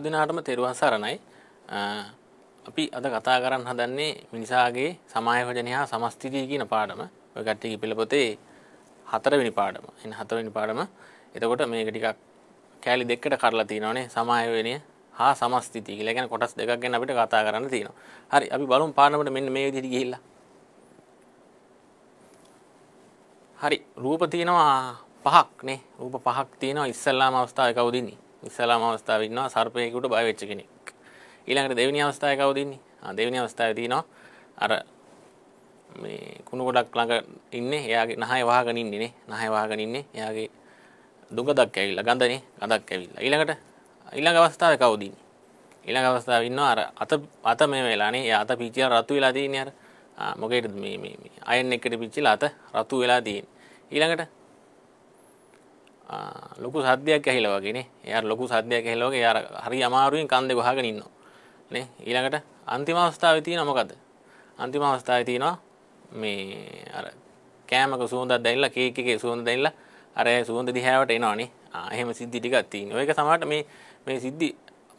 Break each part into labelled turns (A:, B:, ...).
A: සිලු දෙනාටම තෙරුවන් සරණයි. අපි අද කතා කරන්න හදන්නේ මිනිසාගේ සමායෝජනය හා සමස්තිතිය කියන පාඩම. ඔය කට්ටියගේ පෙළපොතේ හතරවෙනි පාඩම. එන්න හතරවෙනි පාඩම. එතකොට මේක ටිකක් කෑලි දෙකට කරලා තියෙනවානේ. සමායෝජනය හා සමස්තිතිය කියලා. ගැන කොටස් දෙකක් ගැන අපිට කතා කරන්න තියෙනවා. හරි අපි බලමු පාඩමට මෙන්න මේ විදිහට ගිහිල්ලා. හරි රූප තියෙනවා පහක් නේ. රූප පහක් තියෙනවා ඉස්සල්ලාම අවස්ථාවේ. කවුද ඉන්නේ? ඉස්සලාම අවස්ථාව ඉන්නවා සර්පයෙකුට බය වෙච්ච කෙනෙක්. ඊළඟට දෙවෙනි අවස්ථාවේ කවුද ඉන්නේ? ආ දෙවෙනි අවස්ථාවේ තියෙනවා අර මේ කුණු ගොඩක් ළඟ ඉන්නේ එයාගේ නහය වහගෙන ඉන්නේ නේ. නහය වහගෙන ඉන්නේ එයාගේ දුඟදක් ඇවිල්ලා ගඳනේ ගඳක් ඇවිල්ලා. ඊළඟට ඊළඟ අවස්ථාවේ කවුද ඉන්නේ? ඊළඟ අවස්ථාවේ ඉන්නවා අර අත අත මේ වෙලානේ. එයා අත පිච්චිලා රතු වෙලා තියෙන්නේ අර. ආ මොකේද මේ මේ මේ අයන් එකට පිච්චිලා අත රතු වෙලා තියෙන්නේ. ඊළඟට ලොකු සද්‍යයක් ඇහිලා වගේනේ. එයාට ලොකු සද්දයක් ඇහිලා වගේ එයාට හරි අමාරුවෙන් කන් දෙක වහගෙන ඉන්නවා. නේ ඊළඟට අන්තිම අවස්ථාවේ තියෙන මොකද? අන්තිම අවස්ථාවේ තියෙනවා මේ අර කෑමක සුවඳක් දැනෙලා කේක් එකේ සුවඳ දැනෙලා අර සුවඳ දිහාවට එනවනේ. ආ එහෙම සිද්ධි ටිකක් තියෙනවා. ඒක සමහරට මේ මේ සිද්ධි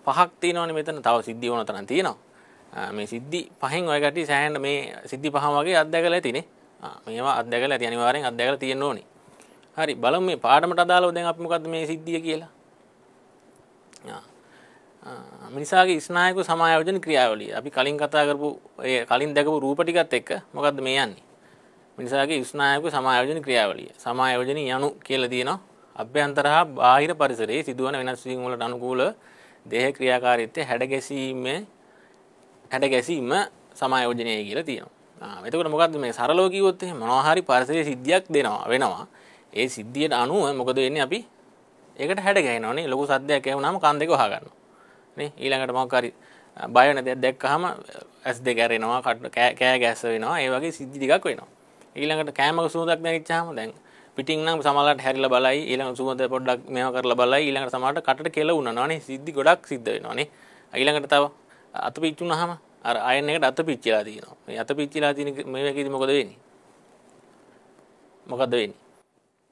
A: පහක් තියෙනවනේ මෙතන. තව සිද්ධි ඕන තරම් තියෙනවා. මේ සිද්ධි පහෙන් ඔය ගැටි සෑහෙන මේ සිද්ධි පහම වගේ අත්දැකලා ඇතිනේ. ආ මේවා අත්දැකලා ඇති අනිවාර්යෙන් අත්දැකලා තියෙන්න ඕනේ. හරි බලමු මේ පාඩමට අදාළව දැන් අපි මොකද්ද මේ සිද්ධිය කියලා. මිනිසාගේ ස්නායක සමායෝජන ක්‍රියාවලිය. අපි කලින් කතා කරපු ඒ කලින් දැකපු රූප ටිකත් එක්ක මොකද්ද මේ යන්නේ? මිනිසාගේ ස්නායක සමායෝජන ක්‍රියාවලිය. සමායෝජන යනු කියලා තියෙනවා. අභ්‍යන්තර හා බාහිර පරිසරයේ සිදුවන වෙනස් වීම් වලට අනුකූලව දේහ ක්‍රියාකාරීත්වය හැඩ ගැසීමේ හැඩ ගැසීම සමායෝජනයයි කියලා තියෙනවා. ආ එතකොට මොකද්ද මේ සරලව කිව්වොත් එහෙම මොනවා හරි පරිසරයේ සිද්ධියක් දෙනවා වෙනවා. ඒ සිද්ධියට අනුව මොකද වෙන්නේ අපි? ඒකට හැඩ ගැහෙනවා නේ. ලොකු සද්දයක් ඇහුනම කන් දෙක වහ ගන්නවා නේ? ඊළඟට මොකක් හරි බය වෙන දෙයක් දැක්කහම ඇස් දෙක ඇරෙනවා කෑ කෑ ගැස්ස වෙනවා. ඒ වගේ සිද්ධි ටිකක් වෙනවා. ඊළඟට කෑමක සුවඳක් නැගිච්චාම දැන් පිටින් නම් සමහරවිට හැරිලා බලයි ඊළඟ සුවඳ පොඩ්ඩක් මේව කරලා බලයි. ඊළඟට සමහරට කටට කෙල වුණනවා නේ. සිද්ධි ගොඩක් සිද්ධ වෙනවා නේ. ඊළඟට තව අත පිච්චුනහම අර අයන් එකට අත පිච්චිලා තියෙනවා. මේ අත පිච්චිලා තියෙන මේකෙදි මොකද වෙන්නේ? මොකද වෙන්නේ?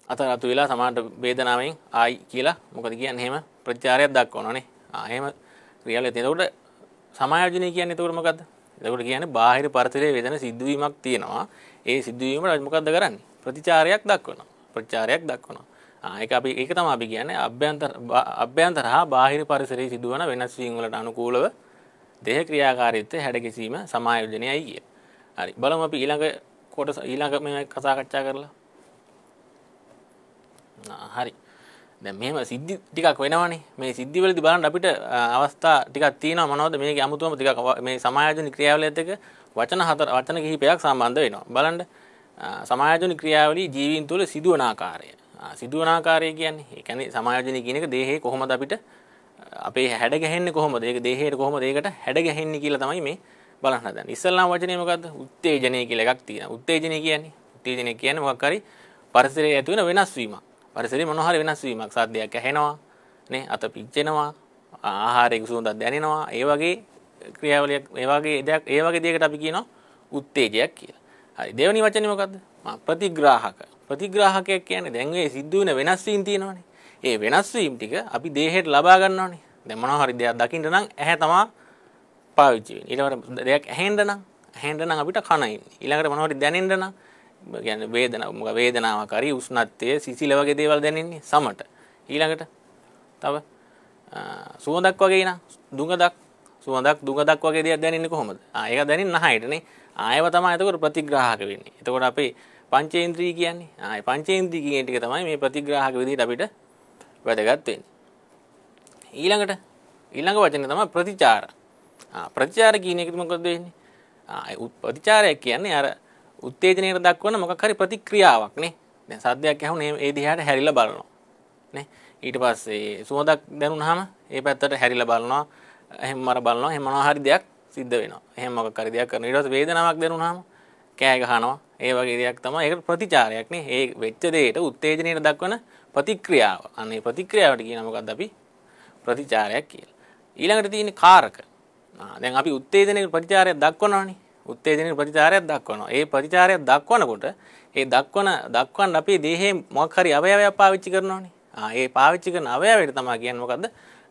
A: අත රතු වෙලා සමානට වේදනාවෙන් ආයි කියලා මොකද කියන්නේ එහෙම ප්‍රතිචාරයක් දක්වනවානේ. ආ එහෙම ක්‍රියාවලිය තියෙනකොට සමායෝජනය කියන්නේ එතකොට මොකද්ද? එතකොට කියන්නේ බාහිර පරිසරයේ වේදන සිද්ධවීමක් තියෙනවා. ඒ සිද්ධවීමට මොකද්ද කරන්නේ? ප්‍රතිචාරයක් දක්වනවා. ප්‍රතිචාරයක් දක්වනවා. ආ ඒක අපි ඒක තමයි අපි කියන්නේ අභ්‍යන්තර අභ්‍යන්තර හා බාහිර පරිසරයේ සිදුවන වෙනස් වීම් වලට අනුකූලව දේහ ක්‍රියාකාරීත්වය හැඩගැසීම සමායෝජනයයි කිය. හරි බලමු අපි ඊළඟ කොටස ඊළඟ මේ කතා කච්චා කරලා හරි. දැ මෙම සිද්ධි ටිකක් වෙනවනේ. මේ සිද්ධිවලදි බලන්න අපිට අවස්ථා ටිකක් තියෙන මොනවද? මේ අමුතුවම ටික මේ සමායෝජන ක්‍රියාවල ඇතක වචන හතර වචන කිහිපයක් සම්බන්ධ වෙනවා. බලන්ඩ සමායෝජන ක්‍රියාවලි ජීවින් තුළ සිදුවන ආකාරය. සිදුවන ආකාරය කියන්නේ ඒකැන සමායෝජන කියනක දේහේ කොහොමද අපිට අපේ හැඩ ගැහෙන්නේ කොහොමද? ඒක දේහයට කොහොමද? ඒකට හැඩ ගැහෙන්නේ කියලා තමයි මේ බලන්න හදන්නේ. ඉස්සල්ලාම වචනේ මොකද්ද? උත්තේජනය කියලා එකක් තියෙනවා. උත්තේජනය කියන්නේ උත්තේජනය කියන්නේ මොකක් හරි පරිසරයේ ඇති වෙන වෙනස් වීමක්. පරිසරේ මොන හරි වෙනස් වීමක් සද්දයක් ඇහෙනවා නේ අත පිච්චෙනවා ආහාරයක සුවඳක් දැනෙනවා ඒ වගේ ක්‍රියාවලියක් ඒ වගේ දෙයක් ඒ වගේ දෙයකට අපි කියනවා උත්තේජයක් කියලා. හරි දෙවෙනි වචනේ මොකද්ද? ප්‍රතිග්‍රාහක. ප්‍රතිග්‍රාහකයක් කියන්නේ දැන් මේ සිද්ධ වෙන වෙනස් වීම් තියෙනවානේ. ඒ වෙනස් වීම් ටික අපි දේහයට ලබා ගන්නවානේ. දැන් මොනවා හරි දෙයක් දකින්න නම් ඇහැ තමයි පාවිච්චි වෙන්නේ. ඊළඟට දෙයක් ඇහෙන්න නම් ඇහෙන්න නම් අපිට කන ඉන්නේ. ඊළඟට මොනවා හරි දැනෙන්න නම් ගැන වේදන මොක වේදනාවක් හරි උෂ්ණත්වය සිසිල වගේ දේවල් දැනෙන්නේ සමට ඊළඟට තව සුවඳක් වගේ නම් දුඟදක් සුවඳක් දුඟදක් වගේ දෙයක් දැනෙන්නේ කොහොමද? ආ ඒක දැනෙන්නේ නහයටනේ. ආයව තමයි එතකොට ප්‍රතිග්‍රාහක වෙන්නේ. එතකොට අපේ පංචේන්ද්‍රී කියන්නේ ආයි පංචේන්ද්‍රී කියන ටික තමයි මේ ප්‍රතිග්‍රාහක විදිහට අපිට වැදගත් වෙන්නේ. ඊළඟට ඊළඟ වචනේ තමයි ප්‍රතිචාර. ආ ප්‍රතිචාර කියන එක මොකද වෙන්නේ? ආ ප්‍රතිචාරයක් කියන්නේ අර උත්තේජනයට දක්වන මොකක් හරි ප්‍රතික්‍රියාවක් නේ. දැන් සද්දයක් ඇහුනේ ඒ දිහාට හැරිලා බලනවා. නේ. ඊට පස්සේ සුවඳක් දැනුනහම ඒ පැත්තට හැරිලා බලනවා. එහෙම මර බලනවා. එහෙම මොනවා හරි දෙයක් සිද්ධ වෙනවා. එහෙම මොකක් හරි දෙයක් කරනවා. ඊට පස්සේ වේදනාවක් දැනුනහම කෑ ගහනවා. ඒ වගේ දෙයක් තමයි ඒකට ප්‍රතිචාරයක් නේ. ඒ වෙච්ච දෙයට උත්තේජනයට දක්වන ප්‍රතික්‍රියාව. අනේ ප්‍රතික්‍රියාවට කියන මොකද්ද අපි ප්‍රතිචාරයක් කියලා. ඊළඟට තියෙන්නේ කාරක. දැන් අපි උත්තේජනයේ ප්‍රතිචාරයක් දක්වනවානේ. උත්තේජනයේ ප්‍රතිචාරයක් දක්වනවා. ඒ ප්‍රතිචාරයක් දක්වනකොට ඒ දක්වන දක්වන්න අපේ දේහයේ මොකක් හරි අවයවයක් පාවිච්චි කරනවානේ. ආ ඒ පාවිච්චි කරන අවයවයට තමයි කියන්නේ මොකද්ද?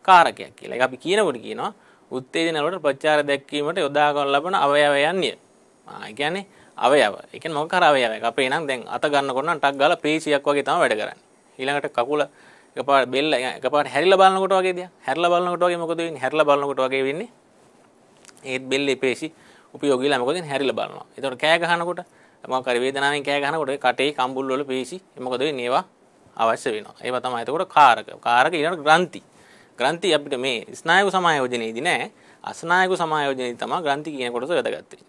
A: කාරකයක් කියලා. ඒක අපි කියනකොට කියනවා උත්තේජන වලට ප්‍රචාර දැක්වීමට යොදා ගන්න ලබන අවයවයන්ය. ආ ඒ කියන්නේ අවයව. ඒ කියන්නේ මොකක් කර අවයවයක්. අපේ නම් දැන් අත ගන්නකොට නම් ටක් ගාලා පේශියක් වගේ තමයි වැඩ කරන්නේ. ඊළඟට කකුල එකපාර බෙල්ල එකපාරට හැරිලා බලනකොට වගේ දෙයක්. හැරිලා බලනකොට වගේ මොකද වෙන්නේ? හැරිලා බලනකොට වගේ වෙන්නේ ඒත් බෙල්ලේ පේශි උපයෝගීලා මොකද වෙන්නේ? හැරිලා බලනවා. ඒතකොට කෑ ගහනකොට මොකක් හරි වේදනාවෙන් කෑ ගහනකොට කටේ කම්බුල් වල පේශි මොකද වෙන්නේ? ඒවා අවශ්‍ය වෙනවා. ඒවා තමයි එතකොට කාරක. කාරක ඊළඟට ග්‍රන්ථි. ග්‍රන්ථි අපිට මේ ස්නායු සමායෝජනයේදී නෑ. අස්නායු සමායෝජනයේදී තමයි ග්‍රන්ථි කියන කොටස වැදගත් වෙන්නේ.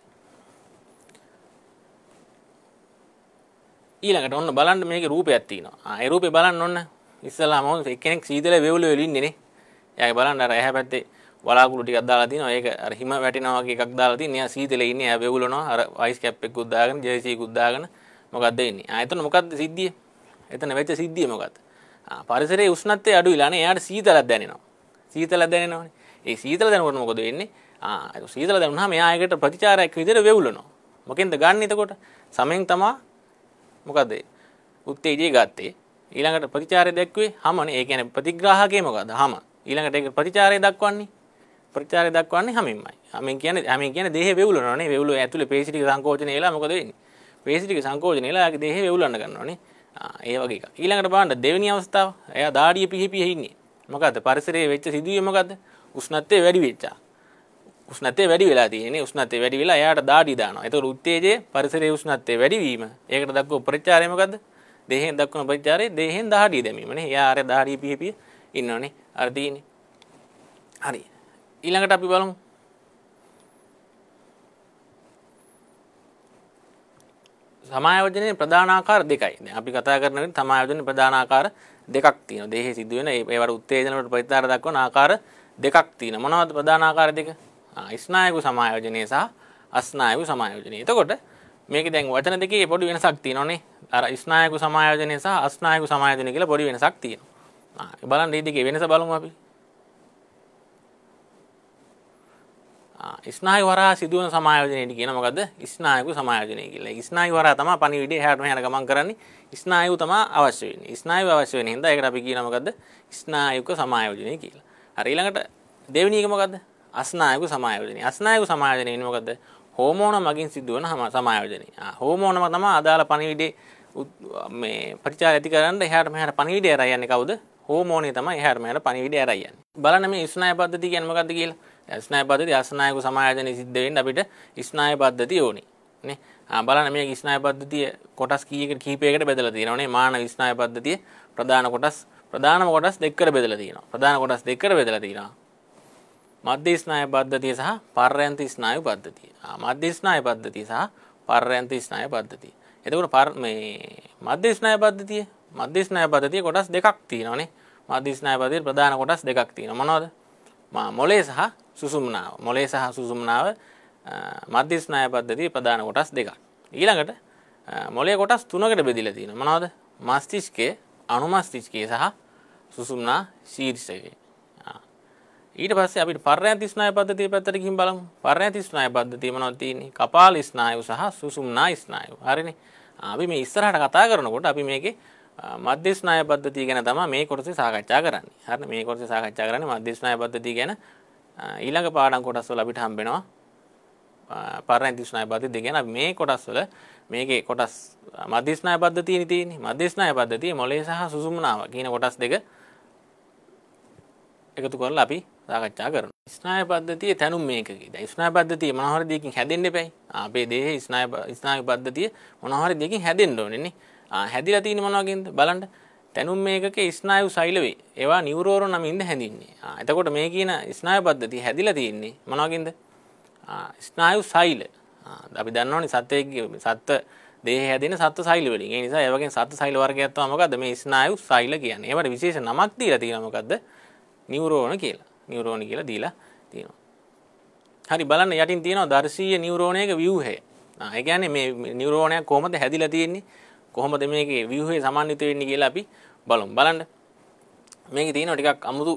A: ඊළඟට ඔන්න බලන්න මේකේ රූපයක් තියෙනවා. ආ ඒ රූපේ බලන්න ඔන්න ඉස්සලාම එක්කෙනෙක් සීතල වේවුල වල ඉන්නේ නේ. එයාගේ බලන්න අර ඇහැ පැත්තේ වලාකුළු ටිකක් දාලා තිනවා. ඒක අර හිම වැටෙනවා වගේ එකක් දාලා තියෙන. එයා සීතලේ ඉන්නේ. එයා වේවුලනවා. අර වයිස් කැප් එකකුත් දාගෙන ජර්සි එකකුත් දාගෙන මොකද්ද ඉන්නේ. ආ එතන මොකද්ද සිද්ධිය? එතන වෙච්ච සිද්ධිය මොකද්ද? ආ පරිසරයේ උෂ්ණත්වය අඩු වෙලා නේ. එයාට සීතලක් දැනෙනවා. සීතලක් දැනෙනවනේ. ඒ සීතල දැනනකොට මොකද වෙන්නේ? ආ ඒක සීතල දැනුනහම එයා ඒකට ප්‍රතිචාරයක් විදිහට වේවුලනවා. මොකෙන්ද ගන්න එතකොට? සමෙන් තමා මොකද උත්තේජය ගත්තේ ඊළඟට ප්‍රතිචාරය දැක්වේ හමනේ ඒ කියන්නේ ප්‍රතිග්‍රාහකය මොකද්ද හම ඊළඟට ඒක ප්‍රතිචාරය දක්වන්නේ ප්‍රතිචාරය දක්වන්නේ හැමින්මයි හැමින් කියන්නේ හැමින් කියන්නේ දේහය වෙවුලනවානේ වෙවුල ඇතුලේ පේශි ටික සංකෝචනය වෙලා මොකද වෙන්නේ පේශි ටික සංකෝචනය වෙලා ආගේ දේහය වෙවුලන්න ගන්නවානේ ඒ වගේ එකක් ඊළඟට බලන්න දෙවෙනි අවස්ථාව එයා දාඩිය පිහි පිහි ඉන්නේ මොකද්ද පරිසරයේ වෙච්ච සිදුවීම මොකද්ද උෂ්ණත්වය වැඩි වෙච්චා උෂ්ණත්වය වැඩි වෙලා තියෙන්නේ උෂ්ණත්වය වැඩි වෙලා එයාට දාඩි දානවා. ඒතකොට උත්තේජයේ පරිසරයේ උෂ්ණත්වය වැඩි වීම. ඒකට දක්වපු ප්‍රතිචාරය මොකද්ද? දේහෙන් දක්වන ප්‍රතිචාරය දේහෙන් දාඩිය දැමීම නේ. එයා අර දාඩිය පිහි පිහි ඉන්නවනේ. අර තියෙන්නේ. හරි. ඊළඟට අපි බලමු. සමායෝජනයේ ප්‍රධාන ආකාර දෙකයි. දැන් අපි කතා කරන විදිහට සමායෝජනයේ ප්‍රධාන ආකාර දෙකක් තියෙනවා. දේහේ සිදුවෙන ඒවට උත්තේජන වලට ප්‍රතිචාර දක්වන ආකාර දෙකක් තියෙනවා. මොනවද ප්‍රධාන ආකාර දෙක? ස්නායු සමායෝජනය සහ අස්නායු සමායෝජනය. එතකොට මේක දැන් වචන දෙකේ පොඩි වෙනසක් තියෙනවානේ. අර ස්නායු සමායෝජනය සහ අස්නායු සමායෝජනය කියලා පොඩි වෙනසක් තියෙනවා. බලන්න මේ දෙකේ වෙනස බලමු අපි. Ah, ස්නායු වරහා සිදුවන සමායෝජනයට කියන මොකද්ද? ස්නායු සමායෝජනය කියලා. ස්නායු වරහා තමයි පණිවිඩය එහාට මෙහාට ගමන් කරන්නේ. ස්නායු තමයි අවශ්‍ය වෙන්නේ. ස්නායු අවශ්‍ය වෙන හින්දා ඒකට අපි කියන මොකද්ද? ස්නායුක සමායෝජනය කියලා. හරි ඊළඟට දෙවෙනි එක මොකද්ද? අස්නායක සමායෝජනය. අස්නායක සමායෝජනය වෙන්නේ මොකද්ද? හෝමෝන මගින් සිදුවන සමායෝජනය. ආ හෝමෝනම තමයි අදාළ පණිවිඩේ මේ ප්‍රතිචාර ඇති කරන්න එහාට මෙහාට පණිවිඩය අරන් යන්නේ කවුද? හෝමෝනේ තමයි එහාට මෙහාට පණිවිඩය අරන් යන්නේ. බලන්න මේ ස්නායු පද්ධතිය කියන්නේ මොකද්ද කියලා. ස්නායු පද්ධතිය අස්නායක සමායෝජනය සිද්ධ වෙන්න අපිට ස්නායු පද්ධතිය ඕනේ. නේ? ආ බලන්න මේ ස්නායු පද්ධතිය කොටස් කීයකට කීපයකට බෙදලා තියෙනවානේ. මානව ස්නායු පද්ධතිය ප්‍රධාන කොටස් ප්‍රධානම කොටස් දෙකකට බෙදලා තියෙනවා. ප්‍රධාන කොටස් දෙකකට බෙදලා තියෙනවා. මධ්‍ය ස්නායු පද්ධතිය සහ පර්යන්ත ස්නායු පද්ධතිය. මධ්‍ය ස්නායු පද්ධතිය සහ පර්යන්ත ස්නායු පද්ධතිය. එතකොට මේ මධ්‍ය ස්නායු පද්ධතිය මධ්‍ය ස්නායු පද්ධතිය කොටස් දෙකක් තියෙනවානේ. මධ්‍ය ස්නායු පද්ධතියේ ප්‍රධාන කොටස් දෙකක් තියෙනවා. මොනවද? මොලේ සහ සුසුම්නාව. මොලේ සහ සුසුම්නාව මධ්‍ය ස්නායු පද්ධතියේ ප්‍රධාන කොටස් දෙකක්. ඊළඟට මොලේ කොටස් තුනකට බෙදිලා තියෙනවා. මොනවද? මස්තිෂ්කය, අනුමස්තිෂ්කය සහ සුසුම්නා ශීර්ෂකය. ඊට පස්සේ අපිට පර්යන්ති ස්නායු පද්ධතිය පැත්තට ගිහින් බලමු. පර්යන්ති ස්නායු පද්ධතිය මොනවද තියෙන්නේ? කපාල ස්නායු සහ සුසුම්නා ස්නායු. හරිනේ. අපි මේ ඉස්සරහට කතා කරනකොට අපි මේකේ මධ්‍ය ස්නායු පද්ධතිය ගැන තමයි මේ කොටසේ සාකච්ඡා කරන්නේ. හරිනේ. මේ කොටසේ සාකච්ඡා කරන්නේ මධ්‍ය ස්නායු පද්ධතිය ගැන ඊළඟ පාඩම් කොටස් වල අපිට හම්බෙනවා. පර්යන්ති ස්නායු පද්ධතිය ගැන අපි මේ කොටස් වල මේකේ කොටස් මධ්‍ය ස්නායු පද්ධතියනේ තියෙන්නේ. මධ්‍ය ස්නායු පද්ධතිය මොලේ සහ සුසුම්නාව කියන කොටස් දෙක එකතු කරලා අපි සාකච්ඡා කරනවා. ස්නායු පද්ධතිය තැනුම් මේකකයි. දැන් ස්නායු පද්ධතිය මොන හරි දෙයකින් හැදෙන්න එපයි. අපේ දේහේ ස්නායු ස්නායු පද්ධතිය මොන හරි දෙයකින් හැදෙන්න ඕනේ නේ. ආ හැදිලා තියෙන්නේ මොන වගේද? බලන්න. තැනුම් මේකකේ ස්නායු සෛල වේ. ඒවා නියුරෝන නමින්ද හැඳින්න්නේ. ආ එතකොට මේ කියන ස්නායු පද්ධතිය හැදිලා තියෙන්නේ මොන වගේද? ආ ස්නායු සෛල. ආ අපි දන්නවනේ සත්වයේ සත්ත්ව දේහ හැදෙන සත්ත්ව සෛල වලින්. ඒ නිසා ඒ වගේ සත්ත්ව සෛල වර්ගයක් තමයි මොකද්ද මේ ස්නායු සෛල කියන්නේ. ඒවට විශේෂ නමක් දීලා තියෙනවා මොකද්ද? නියුරෝන කියලා. නියුරෝන කියලා දීලා තියෙනවා. හරි බලන්න යටින් තියෙනවා දර්ශීය නියුරෝනයක ව්‍යුහය. ආ ඒ කියන්නේ මේ නියුරෝනයක් කොහොමද හැදිලා තියෙන්නේ? කොහොමද මේකේ ව්‍යුහය සමන්විත වෙන්නේ කියලා අපි බලමු. බලන්න. මේකේ තියෙනවා ටිකක් අමුතු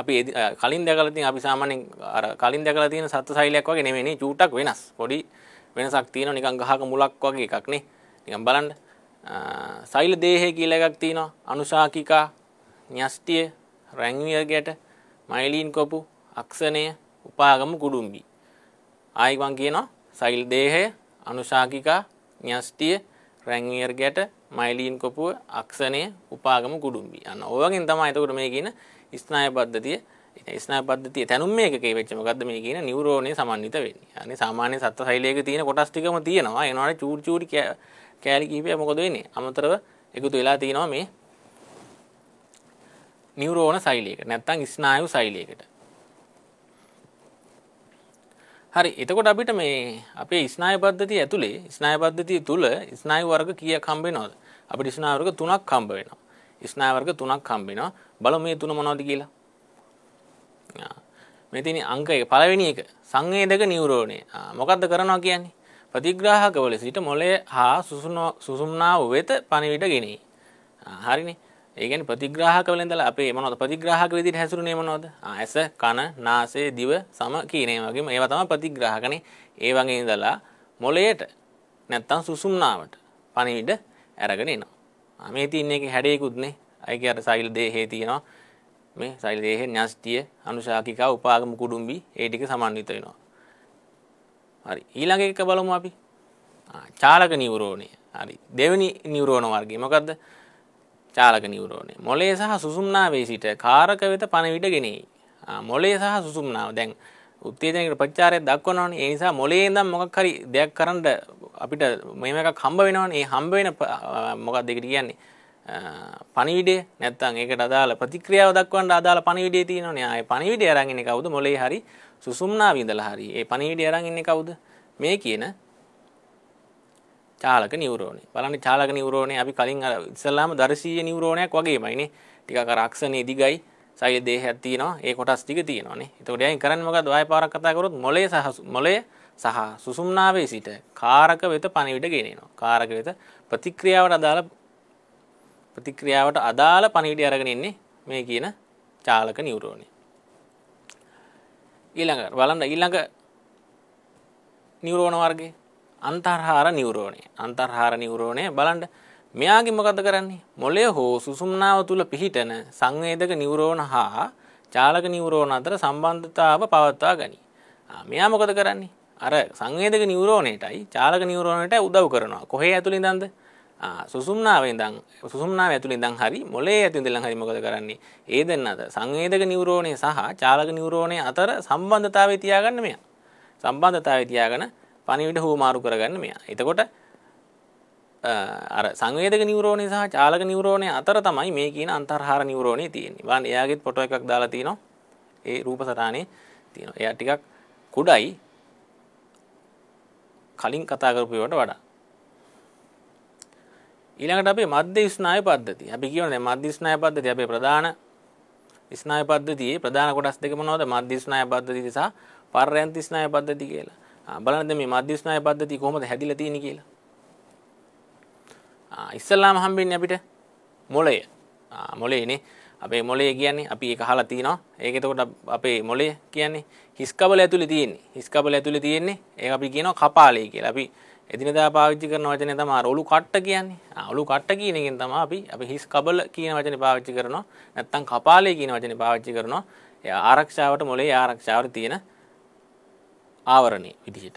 A: අපි කලින් දැකලා තියෙන අපි සාමාන්‍යයෙන් අර කලින් දැකලා තියෙන සත්ත්ව සෛලයක් වගේ නෙමෙයි නේ චූටක් වෙනස්. පොඩි වෙනසක් තියෙනවා නිකන් ගහක මුලක් වගේ එකක් නේ. නිකන් බලන්න. සෛල දේහය කියලා එකක් තියෙනවා. අනුශාකිකා, න්‍යෂ්ටිය, රැංවිය ගැට මයිලීන් කොපු අක්ෂණය උපාගම කුඩුම්බි ආයිවන් කියනවා සයිල් දේහය අනුශාකිකා න්‍යෂ්ටිය රැංගියර් ගැට මයිලීන් කොපුව අක්ෂණය උපාගම කුඩුම්බි. අන්න ඕවගෙන් තම එතකට මේ කියන ස්නාය පද්ධතිය. ස්නා පද්ධතිය තැනුම් මේක වෙච්චමකක්ද මේ කියන නිවරෝණය සමන්විත වෙන්නේ. අනි සාමාන්‍ය සත්ව සයිලයක තියෙන කොටස්ටිකම තියෙනවා. එනවාට චූර් චූඩි කෑලි කීපය මොකද වෙන්නේ? අමතරව එකතු වෙලා තියෙනවා මේ නිවරෝණ සයිලයක නැත්තං ස්නායු සයිලයකට හරි එතකොට අපිට මේ අපේ ස්නාය පද්ධතිය ඇතුළේ ස්නාය පද්ධතිය තුළ ස්නායු වර්ග කිය කම්බෙනවද අපිට ස්නාවර්ග තුනක් කම්බ වෙනවා. ස්නාවර්ග තුනක් කම්බෙනවා බල මේ තුන මොනවද කියලා. මෙතින අංක පළවෙනි එක සංවේදක නිවරෝණය මොකක්ද කරනවා කියන්නේ? ප්‍රතිග්‍රාහකවල සිට මොලේ හා සුසුම්නාව වෙත පණිවිට ගෙනේ. හරිනි. ඒගැන ප්‍රතිග්‍රාහකවල දල අපේ මොනොද ප්‍රතිග්‍රාහක විදිට හැසුරුනේ මොනොද ඇස කණ නාසේ දිව සම කීනේ වගේම ඒව තම ප්‍රතිග්‍රාහකන. ඒ වගේ ඉඳලා මොලයට නැත්තම් සුසුම්නාවට පණිවිඩ ඇරගෙනනවා මේ තින්නේ එක හැඩයකුත්නේ. අයික අට සයිල් දේහේ තියෙනවා. මේ සයිල් දේහ න්‍යස්ටිය අනුශාකිකා උපාගම කුඩුම්බි ඒටික සමන්විත වෙනවා. හරි. ඊළඟ එක බලමු අපි. චාලක නිවරෝණය. හරි. දෙවනි නිවරෝණ වර්ගේ මොකක්ද චාලක නිවරෝණය මොලේ සහ සුසුම්නාවේ සිට කාරක වෙත පණවිඩ ගෙනෙයි. මොලේ සහ සුසුම්නාව දැන් උත්තේජනකට ප්‍රචාරය දක්වනවන. ඒ නිසා මොලේ දම් මොකක් හරි දෙයක් කරන්නට අපිට මෙම එකක් හම්බ වෙනවන. ඒ හම්බ වෙන මොකක් දෙකට කියන්නේ? පනිවිඩේ නැත්තන් ඒකට අදාල ප්‍රතික්‍රියාව දක්වන්න අදාල පනිවිඩේ තියෙනවනේ. ආය පනිවිඩ අරගෙන කවුද? මොලේ හරි සුසුම්නා විඳලා හරි. ඒ පනිවිඩ අරගෙන කවුද? මේ කියන චාලක නිවරෝණය බලන්න චාලක නිවරෝණය අපි කලින් ඉස්සල්ලාම දර්ශීය නිවරෝණයක් වගේමයිනේ ටිකක් රක්ෂණයේ දිගයි සෛල දේහයක් තියෙනවා ඒ කොටස් ටික තියෙනවානේ. එතකොට එයින් කරන්නේ මොකද්ද? ආය පාරක් කතා කරොත් මොලේ සහ මොලේ සහ සුසුම්නාවේ සිට කාරක වෙත පණිවිඩ ගෙනෙනවා. කාරක වෙත ප්‍රතික්‍රියාවට අදාළ ප්‍රතික්‍රියාවට අදාළ පණිවිඩය අරගෙන ඉන්නේ මේ කියන චාලක නිවරෝණය ඊළඟ බලන්න ඊළඟ නිවරෝණ වර්ගේ අන්තර්හාර නිවරෝණය. අන්තර්හාර නිවරෝණය බලන්ඩ මෙයාගේ මොකද කරන්නේ? මොලය හෝ සුසුම්නාව තුළ පිහිටන සංවේදක නිවරෝණ හා චාලක නිවරෝණ අතර සම්බන්ධතාව පවත්වා ගනි. මෙයා මොකද කරන්නේ? අර සංවේදක නිවරෝණයටයි චාලක නිවරෝණයට උදව් කරනවා. කොහේ ඇතුළි දන්ද සුසුම්නාවෙන් දං සුසුම්නාව ඇතුළි දං හරි මොලේ ඇතුන්දලං හරි මොකද කරන්නේ? ඒ දෙන්න අද සංවේදක නිවරෝණය සහ චාලක නිවරෝණය අතර සම්බන්ධතාව තියාගන්න මෙයා. සම්බන්ධතාව තියාගන පනිවිට හෝ මාරු කරගන්න මෙයා. එතකොට අර සංවේදක නිවරෝණය සහ චාලක නිවරෝණය අතර තමයි මේ කියන අන්තර්හාර නිවරෝණය තියෙන්නේ. වන් එයාගෙත් පොටෝ එකක් දාලා තිනවා. ඒ රූප සටානේ තියෙනවා. එයා ටිකක් කුඩයි. කලින් කතා කරපුවට වඩා. ඊළඟට අපේ මධ්‍ය ස්නායු පද්ධතිය. අපි කියවන මධ්‍ය ස්නායු පද්ධතිය අපේ ප්‍රධාන ස්නායු පද්ධතියේ ප්‍රධාන කොටස් දෙක මොනවද? මධ්‍ය ස්නායු පද්ධතිය සහ පර්යන්ත ස්නායු පද්ධතිය කියලා. බලන්න මේ මධ්‍ය ස්නායු පද්ධතිය කොහොමද හැදිලා තියෙන්නේ කියලා ඉස්සල්ලාම හම්බෙන්නේ අපිට මොළය මොලේනේ අපේ මොලේ කියන්නේ අපි ඒක අහලා තිනවා ඒක එතකොට අපේ මොලේ කියන්නේ හිස් කබල ඇතුලේ තියෙන්නේ හිස් කබල ඇතුලේ තියෙන්නේ ඒක අපි කියනවා කපාලය කියලා අපි එදිනදා පාවිච්චි කරන වචනේ තමයි ඔලු කට්ට කියන්නේ. ඔලු කට්ට කියන එකෙන් තමයි අපි අපි හිස් කබල කියන වචනේ පාවිච්චි කරනවා. නැත්නම් කපාලය කියන වචනේ පාවිච්චි කරනවා. ඒ ආරක්ෂාවට මොලේ ආරක්ෂාවට තියෙන ආවරණේ විදිහට.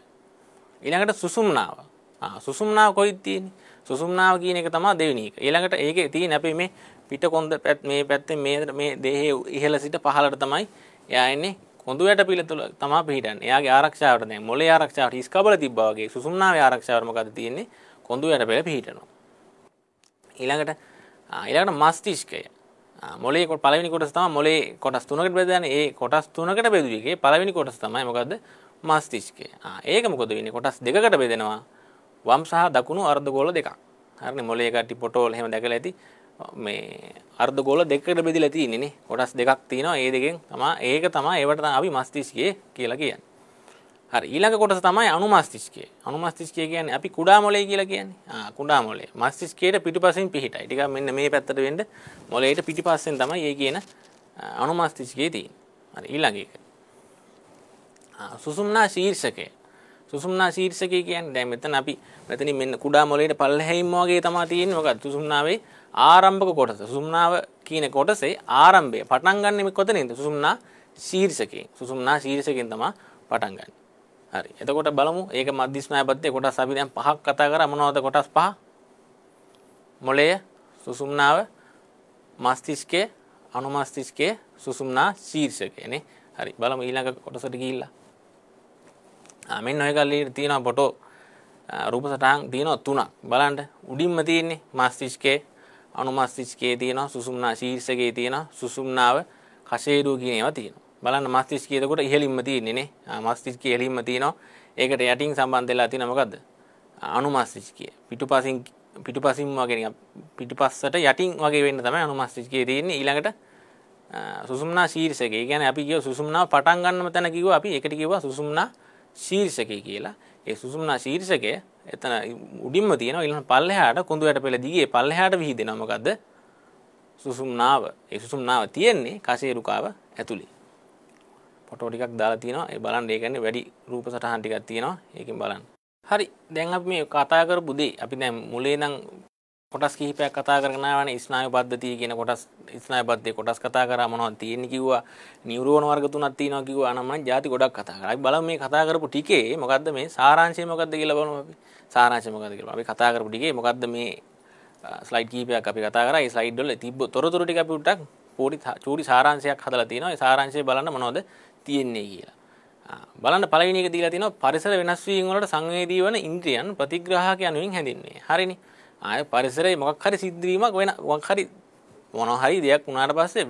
A: ඊළඟට සුසුම්නාව. ආ සුසුම්නාව කොයිද තියෙන්නේ? සුසුම්නාව කියන එක තමයි දෙවෙනි එක. ඊළඟට ඒකේ තියෙන අපේ මේ පිට කොන්ද මේ පැත්තේ මේ මේ දේහයේ ඉහළ සිට පහළට තමයි එයා එන්නේ කොඳු යට පිළ තුළ තමා පිහිටන් එයාගේ ආරක්ෂාවට දැන් මොලේ ආරක්ෂාවට හිස් කබල තිබ්බා වගේ සුසුම්නාවේ ආරක්ෂාවට මොකද තියෙන්නේ කොඳු යට පෙළ පිහිටනවා ඊළඟට ඊළඟට මස්තිෂ්කය මොලේ කොට පළවෙනි කොටස තමයි මොලේ කොටස් තුනකට බෙදන්නේ ඒ කොටස් තුනකට බෙදුවේ එකේ පළවෙනි කොටස තමයි මොකද්ද මස්තිෂ්කය ඒක මොකද වෙන්නේ කොටස් දෙකකට බෙදෙනවා වම් සහ දකුණු අර්ධගෝල දෙකක් හරිනේ මොලේ කට්ටි පොටෝල් එහෙම දැකලා ඇති මේ අර්ධගෝල දෙකට බෙදිලා තියෙන්නේ කොටස් දෙකක් තියෙනවා ඒ දෙකෙන් තමයි ඒක තමයි ඒවට අපි මස්තිෂ්කය කියලා කියන්නේ. හරි ඊළඟ කොටස තමයි අනුමස්තිෂ්කය. අනුමස්තිෂ්කය කියන්නේ අපි කුඩා මොලේ කියලා කියන්නේ. ආ කුඩා මොලේ. මස්තිෂ්කයට පිටුපසින් පිහිටයි. ටිකක් මෙන්න මේ පැත්තට වෙන්න මොලේට පිටිපස්සෙන් තමයි ඒ කියන අනුමස්තිෂ්කය තියෙන්නේ. හරි ඊළඟ එක. ආ සුසුම්නා ශීර්ෂකය. සුසුම්නා ශීර්ෂකය කියන්නේ දැන් මෙතන අපි මෙතනින් මෙන්න කුඩා මොලේට පල්ලෙහිම වගේ තමයි තියෙන්නේ. මොකද සුසුම්නාවේ ආරම්භක කොටස සුසුම්නාව කියන කොටසේ ආරම්භය පටන් ගන්නෙ කොතනින්ද සුසුම්නා ශීර්ෂකයෙන් සුසුම්නා ශීර්ෂකයෙන් තමයි පටන් ගන්න. හරි. එතකොට බලමු ඒක මධ්‍යස්නායු පද්ධතිය කොටස් අපි දැන් පහක් කතා කරා මොනවද කොටස් පහ? මොළය, සුසුම්නාව, මස්තිෂ්කය, අනුමස්තිෂ්කය, සුසුම්නා ශීර්ෂකය නේ. හරි. බලමු ඊළඟ කොටසට ගිහිල්ලා. ආ මෙන්න ඔය ගල්ලේ තියෙනවා ෆොටෝ රූප සටහන් තියෙනවා තුනක්. බලන්න උඩින්ම තියෙන්නේ මස්තිෂ්කයේ අනුමස්තිෂ්කයේ තියෙනවා සුසුම්නා ශීර්ෂකයේ තියෙනවා සුසුම්නාව කෂේරුව කියන ඒවා තියෙනවා. බලන්න මස්තිෂ්කය එතකොට ඉහළින්ම තියෙන්නේ නේ. මස්තිෂ්කය ඉහළින්ම තියෙනවා. ඒකට යටින් සම්බන්ධ වෙලා තියෙන මොකද්ද? අනුමස්තිෂ්කය. පිටුපසින් පිටුපසින් වගේ පිටුපස්සට යටින් වගේ වෙන්න තමයි අනුමස්තිෂ්කය තියෙන්නේ. ඊළඟට සුසුම්නා ශීර්ෂකය. ඒ කියන්නේ අපි කියව සුසුම්නාව පටන් ගන්නම තැන කිව්වා අපි ඒකට කිව්වා සුසුම්නා ශීර්ෂකය කියලා. ඒ සුසුම්නා ශීර්ෂකය එතන උඩින්ම තියෙනවා ඊළඟ පල්ලෙහාට කුඳු යට පෙළ දිගේ පල්ලෙහාට විහිදෙනවා මොකද්ද? සුසුම්නාව. ඒ සුසුම්නාව තියෙන්නේ කසේරුකාව ඇතුලේ. ෆොටෝ ටිකක් දාලා තියෙනවා. ඒ බලන්න ඒ කියන්නේ වැඩි රූප සටහන් ටිකක් තියෙනවා. ඒකෙන් බලන්න. හරි. දැන් අපි මේ කතා කරපු දේ අපි දැන් මුලේ නම් කොටස් කිහිපයක් කතා කරගෙන ආවනේ ස්නායු පද්ධතිය කියන කොටස් ස්නායු පද්ධතිය කොටස් කතා කරා මොනවද තියෙන්නේ කිව්වා නියුරෝන වර්ග තුනක් තියෙනවා කිව්වා නම් මම ಜಾති ගොඩක් කතා කරා. අපි බලමු මේ කතා කරපු ටිකේ මොකද්ද මේ සාරාංශය මොකද්ද කියලා බලමු අපි. සාරාංශය මොකද්ද කියලා. අපි කතා කරපු ටිකේ මොකද්ද මේ ස්ලයිඩ් කිහිපයක් අපි කතා කරා. ඒ ස්ලයිඩ් වල තිබ්බ තොරතුරු ටික අපි උට්ටක් පොඩි චූටි සාරාංශයක් හදලා තියෙනවා. ඒ සාරාංශය බලන්න මොනවද තියෙන්නේ කියලා. බලන්න පළවෙනි එක දීලා තියෙනවා පරිසර වෙනස් වීම වලට සංවේදී වන ඉන්ද්‍රියන් ප්‍රතිග්‍රාහක යනුවෙන් හැඳින්වේ. හරිනේ. ආය පරිසරයේ මොකක් හරි සිද්ධ වීමක් වෙන මොකක් හරි මොනවා හරි දෙයක් වුණාට පස්සේ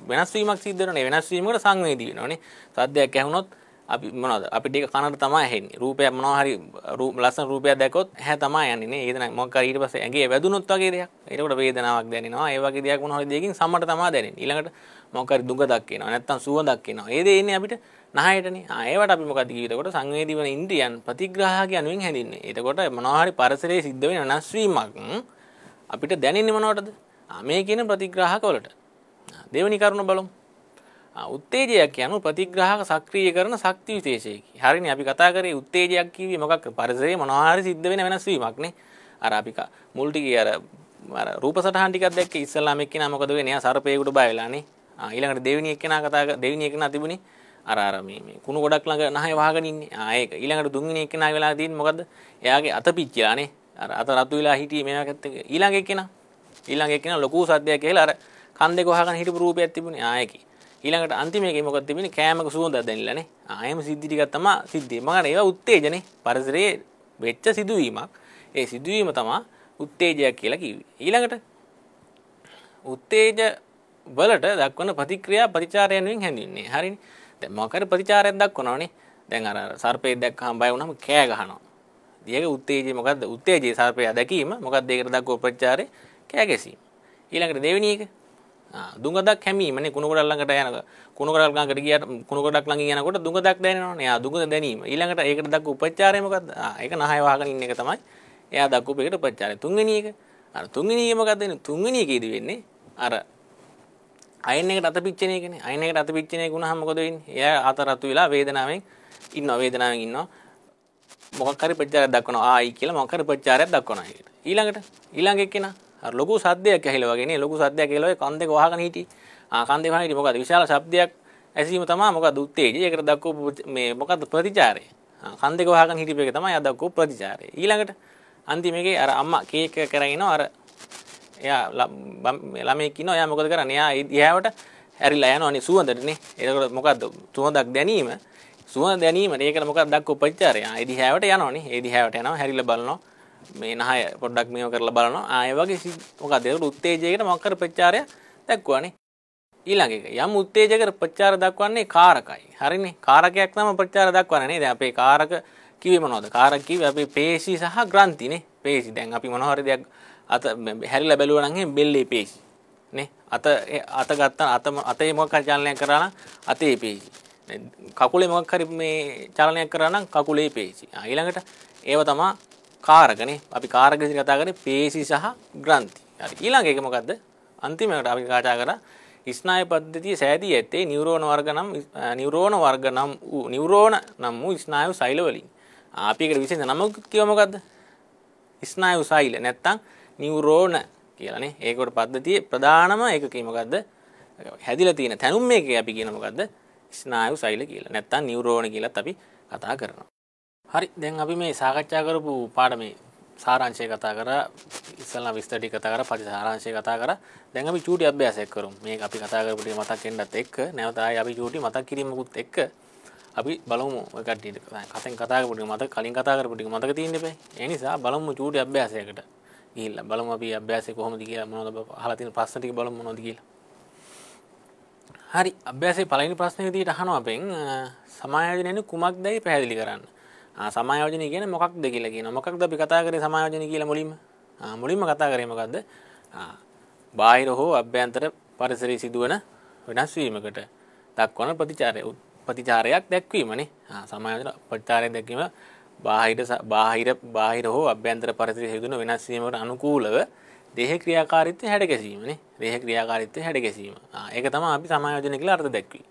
A: වෙනස් වීමක් සිද්ධ වෙනවනේ. වෙනස් වීමකට සංවේදී වෙනවනේ. සද්දයක් ඇහුනොත් අපි මොනවද? අපිට ඒක කනට තමයි ඇහෙන්නේ. රූපයක් මොනවා හරි ලස්සන රූපයක් දැක්කොත් ඇහැ තමයි යන්නේ නේ. ඒක මොකක් හරි ඊට පස්සේ ඇඟේ වැදුනොත් වගේ දෙයක්. ඒකට වේදනාවක් දැනෙනවා. ඒ වගේ දෙයක් මොනවා හරි දෙයකින් සම්මත තමයි දැනෙන්නේ. ඊළඟට මොකක් හරි දුඟදක් එනවා. නැත්තම් සුවඳක් එනවා. ඒ දේ ඉන්නේ අපිට නහයටනේ. ආ ඒවට අපි මොකද කිව්වේ? එතකොට සංවේදී වන ඉන්ද්‍රියන් ප්‍රතිග්‍රාහක යනුවෙන් හැඳින්වේ එතකොට මොනවා හරි පරිසරයේ සිද්ධ වෙන වෙනස් වීමක් අපිට දැනෙන්නේ මොනවටද? ආ මේ කියන ප්‍රතිග්‍රාහක වලට දෙවෙනි කරුණ බලමු. උත්තේජයක් කියන ප්‍රතිග්‍රාහක සක්‍රිය කරන ශක්ති විශේෂයකි. හරිනේ අපි කතා කරේ උත්තේජයක් කිව්වේ මොකක් පරිසරයේ මොනවා හරි සිද්ධ වෙන වෙනස් වීමක් නේ. අර අපි මුල් ටිකේ අර අර රූප සටහන් ටිකක් දැක්කේ ඉස්සල්ලාම එක්කෙනා මොකද වෙන්නේ? එයා සර්පේකට බය වෙලා නේ. ආ ඊළඟට දෙවෙනි එක්කෙනා කතා දෙවෙනි එක්කෙනා තිබුණේ අර අර මේ මේ කුණු ගොඩක් ළඟ නහය වහගෙන ඉන්නේ. ආ ඒක. ඊළඟට තුන්වෙනි එක්කෙනා වෙලා තියෙන්නේ මොකද්ද? එයාගේ අත පිච්චිලා නේ. අර අත රතු වෙලා හිටියේ මේවාකත් එක්ක. ඊළඟ එක්කෙනා ඊළඟ එක්කෙනා ලොකු සද්දයක් කියලා අර කන් දෙක වහගෙන හිටපු රූපයක් තිබුණේ. ආ ඒකේ. ඊළඟට අන්තිම එකේ මොකක්ද තිබුණේ? කෑමක සුවඳක් දැනෙලානේ. ආ එහෙම සිද්ධි ටිකක් තමයි සිද්ධිය. මගන ඒවා උත්තේජනේ. පරිසරයේ වෙච්ච සිදුවීමක්. ඒ සිදුවීම තමයි උත්තේජයක් කියලා කිව්වේ. ඊළඟට උත්තේජ වලට දක්වන ප්‍රතික්‍රියා ප්‍රතිචාරයන් වෙන් හැඳින්වෙන්නේ. හරිනේ. දැන් මොකක් හරි ප්‍රතිචාරයක් දක්වනවනේ. දැන් අර සර්පේ දැක්කම බය වුණාම කෑ ගහනවා. ඊයක උත්තේජය මොකද්ද? උත්තේජය සර්පයා දැකීම මොකක්ද ඒකට දක්වපු ප්‍රතිචාරය? කෑ ගැසීම. ඊළඟට දෙවෙනි එක දුඟදක් හැමීමනේ කුණු ගොඩක් ළඟට යන කුණු ගොඩක් ළඟට ගියාට කුණු ගොඩක් ළඟින් යනකොට දුඟදක් දැනෙනවනේ. එයා දුඟද දැනීම. ඊළඟට ඒකට දක්වපු උපචාරය මොකද්ද? ආ ඒක නහය වහගෙන ඉන්න එක තමයි. එයා දක්වපු එකට උපචාරය. තුන්වෙනි එක. අර තුන්වෙනි එක මොකද්ද වෙන්නේ? තුන්වෙනි එකේදී වෙන්නේ අර අයන් එකට අත පිච්චෙන එකනේ. අයන් එකට අත පිච්චෙන එක වුණාම මොකද වෙන්නේ? එයා අත රතු වෙලා වේදනාවෙන් ඉන්නවා. වේදනාවෙන් ඉන්නවා. මොකක් හරි ප්‍රචාරයක් දක්වනවා. ආයි කියලා මොකක් හරි ප්‍රචාරයක් දක්වනවා ඒකට. ඊළඟට ඊළඟ එක්කෙනා අර ලොකු සද්දයක් ඇහිලා වගේ නේ. ලොකු සද්දයක් ඇහිලා කන් දෙක වහගෙන හිටියේ. ආ කන් දෙක වහගෙන හිටියේ මොකද? විශාල ශබ්දයක් ඇසීම තමයි මොකද උත්තේජය. ඒකට දක්වපු මේ මොකද්ද ප්‍රතිචාරය. ආ කන් දෙක වහගෙන හිටියපු එක තමයි අද දක්වපු ප්‍රතිචාරය. ඊළඟට අන්තිම එකේ අර අම්මා කේක් එක කරගෙන අර එයා ළමයෙක් ඉන්නවා. එයා මොකද කරන්නේ? එයා ඉහාවට හැරිලා යනවනේ සුවඳටනේ. එතකොට මොකද්ද? සුවඳක් දැනීම. සුවඳ දැනීම ඒකට මොකක්ද දක්ව උපචාරය. ඒ දිහාවට යනවනේ. ඒ දිහාවට යනවා. හැරිලා බලනවා. මේ නහය පොඩ්ඩක් මේව කරලා බලනවා. ආ ඒ වගේ මොකද්ද? ඒක උත්තේජයකට මොකක් කර ප්‍රචාරය දක්වන්නේ. ඊළඟ එක යම් උත්තේජයකට ප්‍රචාර දක්වන්නේ කාරකයි. හරිනේ. කාරකයක් තමයි ප්‍රචාර දක්වන්නේ නේද? අපේ කාරක කිව්වේ මොනවද? කාරක කිව්වේ අපේ පේශි සහ ග්‍රන්ථිනේ. පේශි. දැන් අපි මොනවා හරි දෙයක් අත හැරිලා බැලුවා නම් එහෙනම් බෙල්ලේ පේශි. නේ? අත අත ගත්තා අත අතේ මොකක් හරි චලනයක් කරා නම් අතේ පේශි. කකුලේ මොකක් හරි මේ චලනයක් කරා නම් කකුලේ පේශි. ඊළඟට ඒව තමයි කාරකනේ. අපි කාරක විදිහට කතා කරන්නේ පේශි සහ ග්‍රන්ථි. හරි. ඊළඟ එක මොකද්ද? අන්තිමකට අපි කතා කරා ස්නායු පද්ධතිය සෑදී ඇත්තේ නියුරෝන වර්ග නම් නියුරෝන වර්ග නම් වූ නියුරෝන නම් වූ ස්නායු සෛල වලින්. අපි ඒකට විශේෂ නමක් කිව්ව මොකද්ද? ස්නායු සෛල නැත්තම් නියුරෝන කියලානේ. ඒකට පද්ධතියේ ප්‍රධානම එකකේ මොකද්ද? හැදිලා තියෙන තැනුම් මේකේ අපි කියන මොකද්ද? ස්නායු සෛල කියලා. නැත්තම් නියුරෝන කියලාත් අපි කතා කරනවා. හරි දැන් අපි මේ සාකච්ඡා කරපු පාඩමේ සාරාංශය කතා කරා ඉස්සල්ලා විස්තර ටික කතා කරා පස්සේ සාරාංශය කතා කරා. දැන් අපි චූටි අභ්‍යාසයක් කරමු. මේක අපි කතා කරපු ටික මතක් වෙන්නත් එක්ක. නැවත ආයෙ අපි චූටි මතක් කිරීමකුත් එක්ක අපි බලමු ඔය කට්ටියට කතෙන් කතා කරපු ටික මතක කලින් කතා කරපු ටික මතක තියෙන්න බෑ ඒ නිසා බලමු චූටි අභ්‍යාසයකට. ගිහිල්ලා බලමු අපි අභ්‍යාසය කොහොමද කියලා මොනවද අහලා තියෙන ප්‍රශ්න ටික බලමු මොනවද කියලා. හරි අභ්‍යාසයේ පළවෙනි ප්‍රශ්නේ විදිහට අහනවා අපෙන්. සමායෝජනයේ කුමක්දයි පැහැදිලි කරන්න. සමායෝජනය කියන මොකක්ද කියලා කියන මොකක්ද අපි කතා කරේ සමායෝජනය කියලා මුලින්ම? මුලින්ම කතා කරේ මොකද්ද? බාහිර හෝ අභ්‍යන්තර පරිසරයේ සිදුවන වෙනස් වීමකට දක්වන ප්‍රතිචාරය ප්‍රතිචාරයක් දැක්වීමනේ. සමායෝජන ප්‍රතිචාරයක් දැක්වීම බාහිර බාහිර බාහිර හෝ අභ්‍යන්තර පරිසරයේ සිදුවන වෙනස් වීමකට අනුකූලව දේහ ක්‍රියාකාරීත්වය හැඩ ගැසීමනේ. දේහ ක්‍රියාකාරීත්වය හැඩ ගැසීම. ඒක තමයි අපි සමායෝජනය කියලා අර්ථ දැක්වී.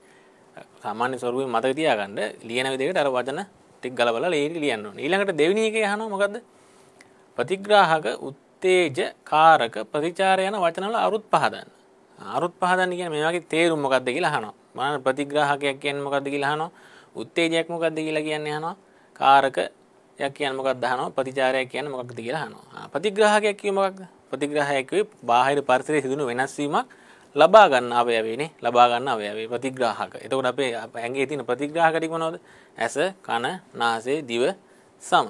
A: සාමාන්‍ය ස්වරූපයෙන් මතක තියාගන්න ලියන විදිහට අර වචන ටික ගලවලා ලේරි ලියන්න ඕනේ. ඊළඟට දෙවෙනි එකේ අහනවා මොකද්ද? ප්‍රතිග්‍රාහක උත්තේජ කාරක ප්‍රතිචාර යන වචන වල අරුත් පහදන්න. අරුත් පහදන්න කියන්නේ මේ වගේ තේරුම් මොකද්ද කියලා අහනවා. මම ප්‍රතිග්‍රාහකයක් කියන්නේ මොකද්ද කියලා අහනවා. උත්තේජයක් මොකද්ද කියලා කියන්නේ අහනවා. කාරක යක් කියන්නේ මොකක්ද අහනවා. ප්‍රතිචාරයක් කියන්නේ මොකක්ද කියලා අහනවා. ප්‍රතිග්‍රාහකයක් කියේ මොකක්ද? ප්‍රතිග්‍රාහකයක් කියේ බාහිර පරිසරයේ සිදුවන වෙනස් වීමක් ලබා ගන්න අවයවේනේ ලබා ගන්න අවයවේ ප්‍රතිග්‍රාහක. එතකොට අපේ ඇඟේ තියෙන ප්‍රතිග්‍රාහක ටික මොනවද? ඇස, කන, නාසය, දිව, සම.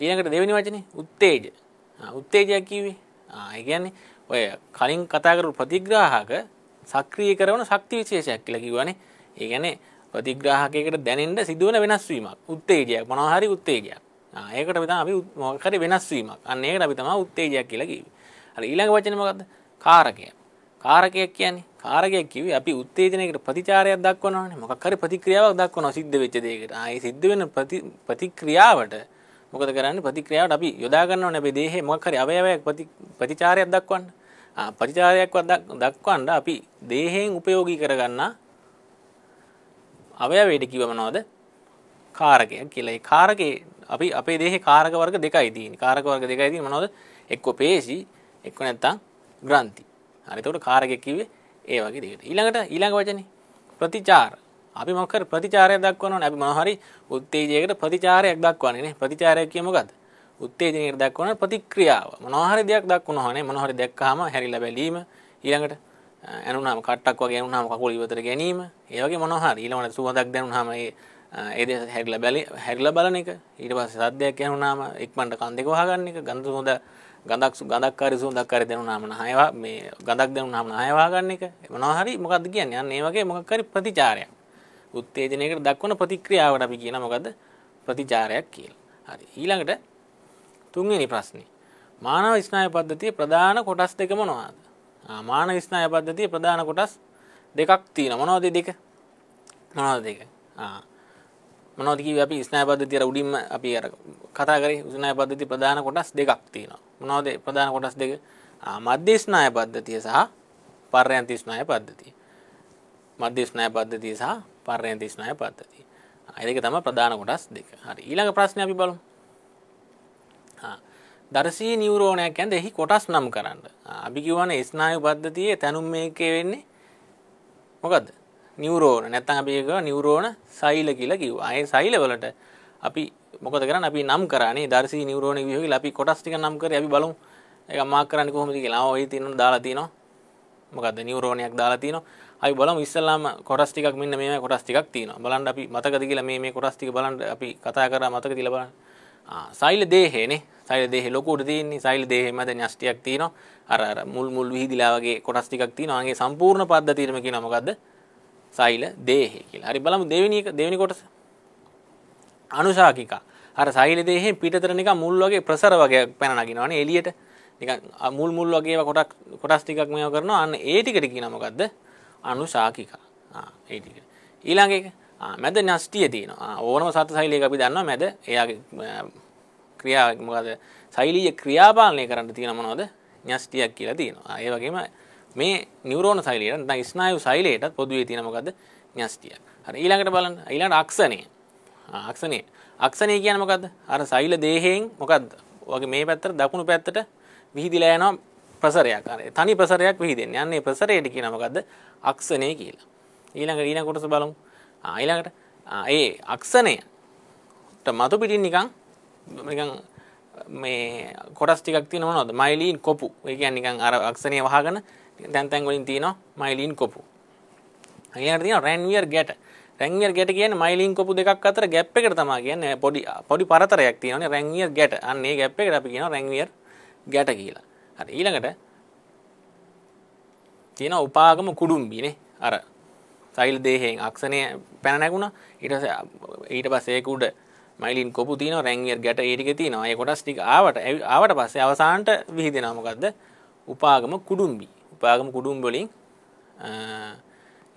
A: ඊළඟට දෙවෙනි වචනේ උත්තේජ. උත්තේජය කිව්වේ. ආ ඒ කියන්නේ ඔය කලින් කතා කරපු ප්‍රතිග්‍රාහක සක්‍රිය කරන ශක්ති විශේෂයක් කියලා කිව්වනේ. ඒ කියන්නේ ප්‍රතිග්‍රාහකයකට දැනෙන්න සිදුවන වෙනස් වීමක්. උත්තේජයක් මොනවා හරි උත්තේජයක්. ආ ඒකට අපි තමයි අපි මොකක් හරි වෙනස් වීමක්. අන්න ඒකට අපි තමයි උත්තේජයක් කියලා කිව්වේ. හරි ඊළඟ වචනේ මොකද්ද? කාරකයක්. කාරකයක් කියන්නේ කාරකයක් කිව්වේ අපි උත්තේජනයකට ප්‍රතිචාරයක් දක්වනවානේ මොකක් හරි ප්‍රතික්‍රියාවක් දක්වනවා සිද්ධ වෙච්ච දෙයකට. ආ ඒ සිද්ධ වෙන ප්‍රතික්‍රියාවට මොකද කරන්නේ ප්‍රතික්‍රියාවට අපි යොදා ගන්නවනේ අපේ දේහේ මොකක් හරි අවයවයක් ප්‍රතිචාරයක් දක්වන්න. ආ ප්‍රතිචාරයක් දක්වන්න අපි දේහෙන් උපයෝගී කරගන්නා අවයවයට කිව්ව මොනවද? කාරකයක් කියලා. ඒ කාරකේ අපි අපේ දේහේ කාරක වර්ග දෙකයි තියෙන්නේ. කාරක වර්ග දෙකයි තියෙන්නේ මොනවද? එක්ක පේශි, එක්ක නැත්තම් ග්‍රන්ථි. හරි එතකොට කාරකයක් කිව්වේ ඒ වගේ දෙයකට. ඊළඟට ඊළඟ වචනේ ප්‍රතිචාර. අපි මොකක් හරි ප්‍රතිචාරයක් දක්වනවනේ. අපි මොනවා හරි උත්තේජයකට ප්‍රතිචාරයක් දක්වන්නේ නේ. ප්‍රතිචාරයක් කිය මොකද්ද? උත්තේජනයකට දක්වන ප්‍රතික්‍රියාව. මොනවා හරි දෙයක් දක්වනවනේ. මොනවා හරි දැක්කහම හැරිලා බැලීම. ඊළඟට ඇනුනහම කට්ටක් වගේ ඇනුනහම කකුල ඉවතට ගැනීම. ඒ වගේ මොනවා හරි ඊළඟට සුවඳක් දැනුනහම ඒ ඒ දේ හැරිලා බැලි හැරිලා බලන එක. ඊට පස්සේ සද්දයක් ඇනුනහම ඉක්මනට කන් දෙක වහගන්න එක. ගඳ සුවඳ ගඳක් ගඳක් හරි සුවඳක් හරි දැනුනහම නහයවා මේ ගඳක් දැනුනහම නහය වහගන්න එක. මොනවා හරි මොකද්ද කියන්නේ? අන්න ඒ වගේ මොකක් හරි ප්‍රතිචාරයක්. උත්තේජනයකට දක්වන ප්‍රතික්‍රියාවට අපි කියන මොකද්ද? ප්‍රතිචාරයක් කියලා. හරි. ඊළඟට තුන්වෙනි ප්‍රශ්නේ. මානව ස්නායු පද්ධතියේ ප්‍රධාන කොටස් දෙක මොනවාද? ආ මානව ස්නායු පද්ධතියේ ප්‍රධාන කොටස් දෙකක් තියෙනවා. මොනවද දෙක? මොනවද දෙක? ආ මොනවද කිව්වේ අපි ස්නායු පද්ධතිය අර උඩින්ම අපි අර කතා කරේ ස්නායු පද්ධතිය ප්‍රධාන කොටස් දෙකක් තියෙනවා. මොනවද ප්‍රධාන කොටස් දෙක? ආ මධ්‍ය ස්නායු පද්ධතිය සහ පර්යන්ත ස්නායු පද්ධතිය. මධ්‍ය ස්නායු පද්ධතිය සහ පර්යන්ත ස්නායු පද්ධතිය. ඒ දෙක තමයි ප්‍රධාන කොටස් දෙක. හරි. ඊළඟ ප්‍රශ්නේ අපි බලමු. ආ දර්ශී නියුරෝනයක් කියන්නේ එහි කොටස් නම් කරන්න. අපි කියවනේ ස්නායු පද්ධතියේ තැනුම් මේකේ වෙන්නේ මොකද්ද? නියුරෝන නැත්තම් අපි කියව නියුරෝන සෛල කියලා කිව්වා. ඒ සෛල වලට අපි මොකද කරන්නේ? අපි නම් කරානේ දර්ශී නියුරෝන විදිහට අපි කොටස් ටික නම් කරේ අපි බලමු. ඒක මාක් කරන්නේ කොහොමද කියලා. ආ ඔය තියෙනවා දාලා තියෙනවා. මොකද්ද නියුරෝනයක් දාලා තියෙනවා. අපි බලමු ඉස්සල්ලාම කොටස් ටිකක් මෙන්න මේ කොටස් ටිකක් තියෙනවා. බලන්න අපි මතකද කියලා මේ මේ කොටස් ටික බලන්න අපි කතා කරා මතක තියලා බලන්න. ආ සෛල දේහේනේ. සෛල දේහේ ලොකුට තියෙන්නේ. සෛල දේහේ මැද න්‍යෂ්ටියක් තියෙනවා. අර අර මුල් මුල් විහිදිලා වගේ කොටස් ටිකක් තියෙනවා. අගේ සම්පූර්ණ පද්ධතියම කියනවා මොකද්ද? සෛල දේහේ කියලා. හරි බලමු දෙවෙනි එක දෙවෙනි කොටස. අනුශාකිකා. අර සෛල දේහේ පිටතට නිකන් මුල් වගේ ප්‍රසර වගේ පැන නගිනවනේ එළියට. නිකන් මුල් මුල් වගේ ඒවා කොටස් කොටස් ටිකක් මේව කරනවා. අන්න ඒ ටිකට කියනවා මොකද්ද? අනුශාකිකා. ආ ඒ ටික. ඊළඟ එක ආ මැද න්‍යෂ්ටිය තියෙනවා. ඕනම සත සෛලයක අපි දන්නවා මැද එයාගේ ක්‍රියා මොකද සෛලීය ක්‍රියාපාලනය කරන්න තියෙන මොනවද? න්‍යෂ්ටියක් කියලා තියෙනවා. ඒ වගේම මේ නියුරෝන සෛලයට නැත්නම් ස්නායු සෛලයටත් පොදුවේ තියෙන මොකද්ද? න්‍යෂ්ටියක්. හරි ඊළඟට බලන්න. ඊළඟට අක්ෂණය. ආ අක්ෂණය. අක්ෂණය කියන්නේ මොකද්ද? අර සෛල දේහයෙන් මොකද්ද? වගේ මේ පැත්තට දකුණු පැත්තට විහිදිලා යනවා ප්‍රසරයක්. අර තනි ප්‍රසරයක් විහිදෙන්නේ. යන්නේ ප්‍රසරයට කියන මොකද්ද? අක්ෂණය කියලා. ඊළඟ ඊළඟ කොටස බලමු. ඊළඟට ඒ අක්ෂණය මතු පිටින් නිකං නිකං මේ කොටස් ටිකක් තියෙන මොනවද මයිලීන් කොපු ඒ කියන්නේ නිකන් අර අක්ෂණය වහගෙන තැන් තැන් වලින් තියෙනවා මයිලීන් කොපු. ඊළඟට තියෙනවා රැන්වියර් ගැට. රැන්වියර් ගැට කියන්නේ මයිලීන් කොපු දෙකක් අතර ગેප් එකට තමයි කියන්නේ පොඩි පොඩි පරතරයක් තියෙනවානේ රැන්වියර් ගැට. අන්න ඒ ગેප් එකට අපි කියනවා රැන්වියර් ගැට කියලා. හරි ඊළඟට තියෙනවා උපාගම කුඩුම්බිනේ. අර සයිල් දේහෙන් අක්ෂණය පැන නැගුණා. ඊට පස්සේ ඊට පස්සේ ඒක උඩ මයිලින් කොපු තියෙනවා රැන්වියර් ගැට ඒ ටික තියෙනවා. ඒ කොටස් ටික ආවට ආවට පස්සේ අවසානට විහිදෙනවා මොකද්ද? උපාගම කුඩුම්බි. උපාගම කුඩුම්බි වලින්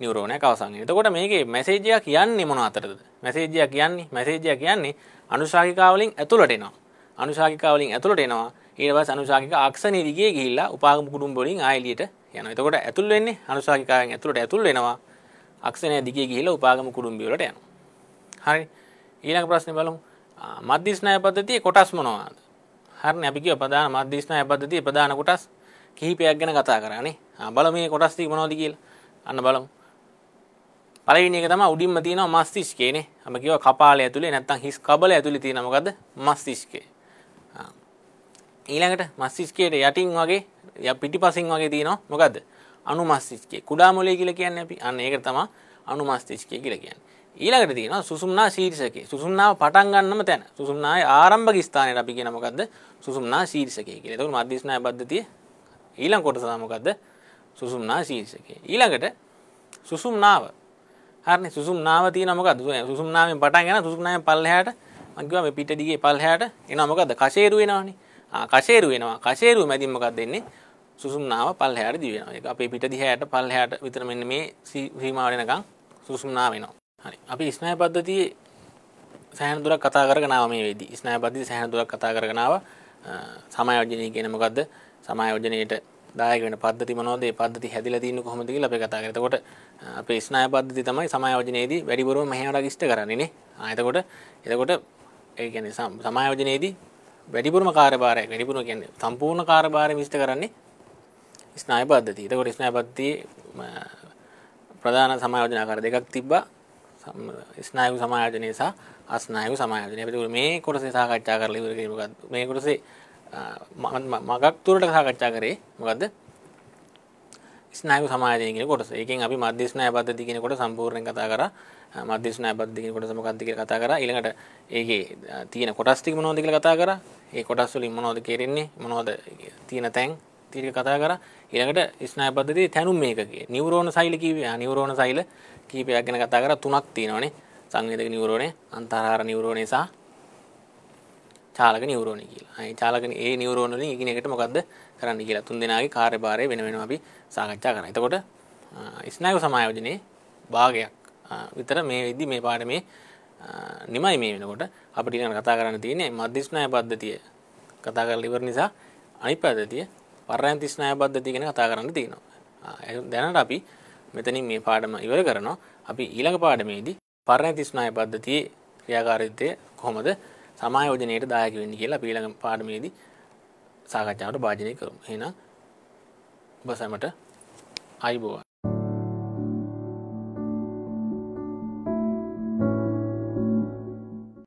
A: නියුරෝනයක් අවසන් වෙනවා එතකොට මේකේ මැසේජ් එක කියන්නේ මොන අතරද? මැසේජ් එක කියන්නේ මැසේජ් එක කියන්නේ අනුශාකිකා වලින් ඇතුළට එනවා. අනුශාකිකා වලින් ඇතුළට එනවා. ඊට පස්සේ අනුශාකික අක්ෂණේ දිගේ ගිහිල්ලා උපාගම කුඩුම්බි වලින් ආයෙ එළියට යනවා. එතකොට ඇතුල් වෙන්නේ අනුශාකිකාවෙන් ඇතුළට ඇතුල් වෙනවා. අක්ෂණය දිගේ ගිහිල්ලා උපාගම කුඩුම්බි වලට යනවා. හරි. ඊළඟ ප්‍රශ්නේ බලමු. මධ්‍යස්නාය පද්ධතියේ කොටස් මොනවාද? හරිනේ. අපි කියව ප්‍රධාන මධ්‍යස්නාය පද්ධතියේ ප්‍රධාන කොටස්. කිහිපයක් ගැන කතා කරානේ. ආ බලමු මේ කොටස් ටික මොනවද කියලා. අන්න බලමු. පළවෙනි එක තමයි උඩින්ම තියෙනවා මස්තිෂ්කේනේ. අපි කියව කපාලය ඇතුලේ නැත්තම් හිස් කබල ඇතුලේ තියෙන මොකද්ද? මස්තිෂ්කේ. ඊළඟට මස්තිෂ්කයට යටින් වගේ පිටිපසින් වගේ තියෙනවා මොකද්ද? අනුමස්තිෂ්කේ. කුඩා මොලේ කියලා කියන්නේ අපි. අන්න ඒක තමයි අනුමස්තිෂ්කේ කියලා කියන්නේ. ඊළඟට තියෙනවා සුසුම්නා ශීර්ෂකේ. සුසුම්නාව පටන් ගන්නම තැන. සුසුම්නාවේ ආරම්භක ස්ථානයට අපි කියන මොකද්ද? සුසුම්නා ශීර්ෂකේ කියලා. එතකොට මධ්‍යස්නාය පද්ධතිය ඊළඟ කොටස තමයි මොකද්ද? සුසුම්නා ශීර්ෂකේ. ඊළඟට සුසුම්නාව. හරිනේ සුසුම්නාව තියෙනවා මොකද්ද? සුසුම්නාවෙන් පටන් ගන්න සුසුම්නාවෙන් පල්ලෙහාට මම කිව්වා මේ පිට දිගේ පල්ලෙහාට එනවා මොකද්ද? කෂේරු වෙනවනේ. ආ කෂේරු වෙනවා. කෂේරුව මැදින් මොකක්ද එන්නේ? සුසුම්නාව පල්ලෙහාට දිව වෙනවා. ඒක අපේ පිට දිහාට පල්ලෙහාට විතර මෙන්න මේ සීමාව වෙනකන් සුසුම්නාව වෙනවා. හරි අපි ස්නාය පද්ධතියේ සෑහන දුරක් කතා කරගෙන ආවා මේ වෙද්දී ස්නාය පද්ධතිය සෑහන දුරක් කතා කරගෙන ආවා සමායෝජනය කියන්නේ මොකද්ද සමායෝජනයේට දායක වෙන පද්ධති මොනවද ඒ පද්ධති හැදිලා තියෙන්නේ කොහොමද කියලා අපි කතා කරා. එතකොට අපේ ස්නාය පද්ධතිය තමයි සමායෝජනයේදී වැඩිපුරම මෙහෙයවට ඉෂ්ට කරන්නේ නේ. ආ එතකොට එතකොට ඒ කියන්නේ සමායෝජනයේදී වැඩිපුරම කාර්යභාරය වැඩිපුරම කියන්නේ සම්පූර්ණ කාර්යභාරය ඉෂ්ට කරන්නේ ස්නාය පද්ධතිය. එතකොට ස්නාය පද්ධතියේ ප්‍රධාන සමායෝජන ආකාර දෙකක් තිබ්බා. ස්නායු සමායෝජනය සහ අස්නායු සමායෝජනය. අපි මේ කොටසේ සාකච්ඡා කරලා ඉවර කරේ මොකද්ද? මේ කොටසේ මගක් තුරට සාකච්ඡා කරේ මොකද්ද? ස්නායු සමායෝජනය කියන කොටස. ඒකෙන් අපි මධ්‍ය ස්නායු පද්ධතිය කියන කොට සම්පූර්ණයෙන් කතා කරා. මධ්‍ය ස්නායු පද්ධතිය කියන කොටස මොකක්ද කියලා කතා කරා. ඊළඟට ඒකේ තියෙන කොටස් ටික මොනවද කියලා කතා කරා. ඒ කොටස් වලින් මොනවද කෙරෙන්නේ? මොනවද තියෙන තැන් ටික කතා කරා. ඊළඟට ස්නායු පද්ධතියේ තැනුම් මේකකයේ නියුරෝන සෛල කිව්වේ. නියුරෝන සෛල කීපයක් ගැන කතා කරා තුනක් තියෙනවානේ. සංවේදක නියුරෝනේ, අන්තරාහාර නියුරෝනේ සහ චාලක නියුරෝනේ කියලා. අයි චාලක ඒ නියුරෝන වලින් එකිනෙකට මොකද්ද කරන්න කියලා තුන් දෙනාගේ කාර්යභාරය වෙන වෙනම අපි සාකච්ඡා කරනවා. එතකොට ස්නායු සමායෝජනයේ භාගයක් විතර මේ විදි මේ පාඩමේ නිමයි මේ වෙනකොට අපිට ඊළඟ කතා කරන්න තියෙන්නේ මධ්‍ය ස්නායු පද්ධතිය කතා කරලා ඉවර නිසා අනිත් පද්ධතිය පර්යන්ති ස්නායු පද්ධතිය ගැන කතා කරන්න තියෙනවා. දැනට අපි මෙතනින් මේ පාඩම ඉවර කරනවා. අපි ඊළඟ පාඩමේදී පර්යන්ති ස්නායු පද්ධතියේ ක්‍රියාකාරීත්වය කොහොමද සමායෝජනයට දායක වෙන්නේ කියලා අපි ඊළඟ පාඩමේදී සාකච්ඡාවට භාජනය කරමු. එහෙනම් ඔබ සැමට අයිබෝවන්